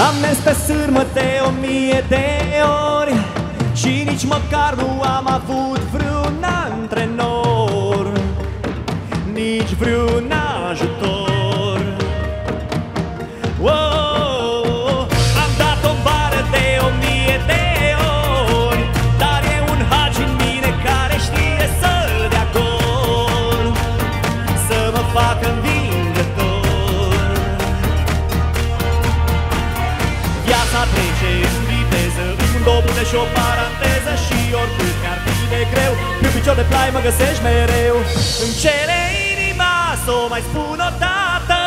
Am mers pe sârmă de o mie de ori Și nici măcar nu am avut vreun antrenor. Nici vreun ajutor Viața trece în viteză Un dobune și o paranteză Și oricât mi-ar fi de greu Pe picior de plai mă găsești mereu. Îmi cere inima să o mai spun o dată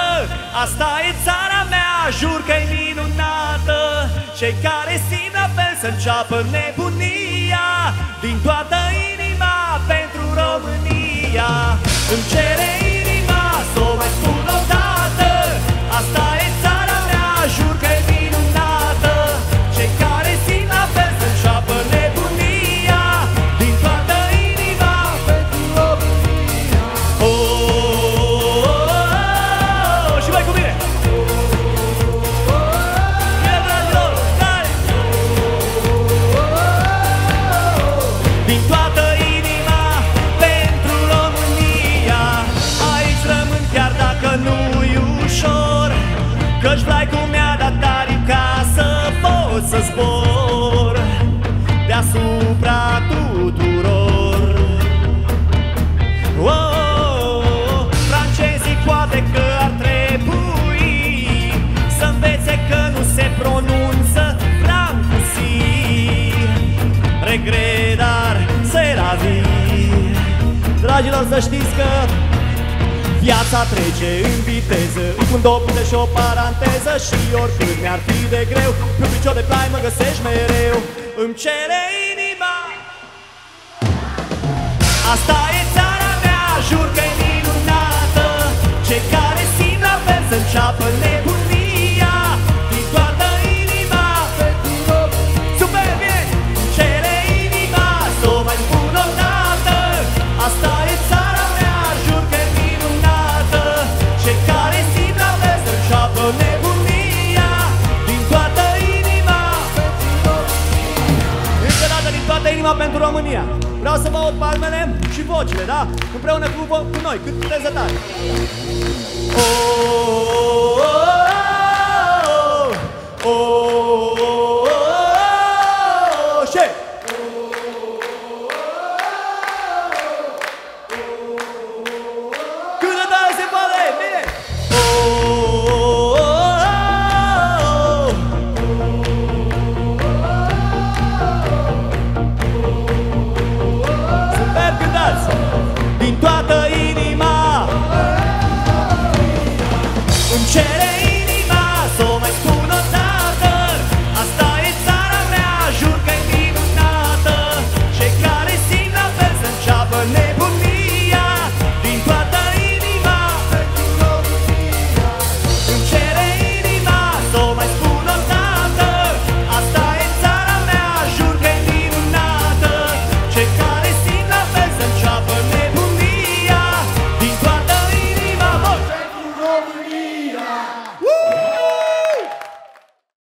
Asta e țara mea, jur că-i minunată. Cei care simt la fel să înceapă nebunia Din toată inima pentru România. Îmi cere inima pot să zbor Deasupra tuturor. Oh, Francezii poate că ar trebui Să învețe că nu se pronunță Francusi Regret, dar se la vie Dragilor, să știți că Viața trece în viteză Cu un dobune și o paranteză Și oricât mi-ar fi de greu Pe un picior de plai mă găsești mereu. Îmi cere inima. Asta e țara din toată inima pentru România Vreau să vă aud palmele și vocile, da? Împreună cu, vo- cu noi, cât puteți de tare oh, oh, oh, oh, oh.